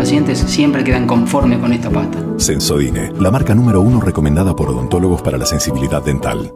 pacientes siempre quedan conformes con esta pasta. Sensodine, la marca número uno recomendada por odontólogos para la sensibilidad dental.